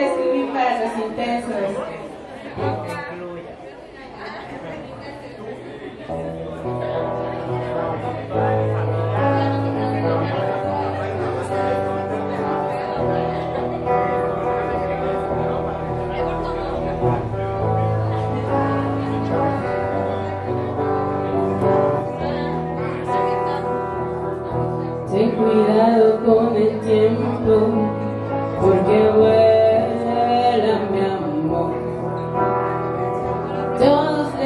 imposible escribir para los intensos. Ten cuidado con el tiempo, porque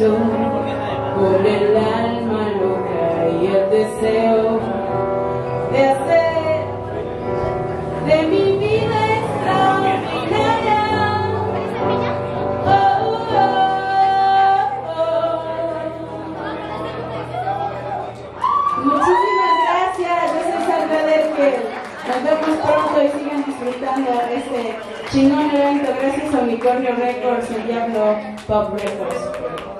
corazón, con el alma loca y el deseo de hacer de mi vida extraordinaria. Oh, oh, oh. Muchísimas gracias, yo soy Salvador que nos vemos pronto y sigan disfrutando de este chingón evento gracias a Unicornio Records y Diablo Pop Records.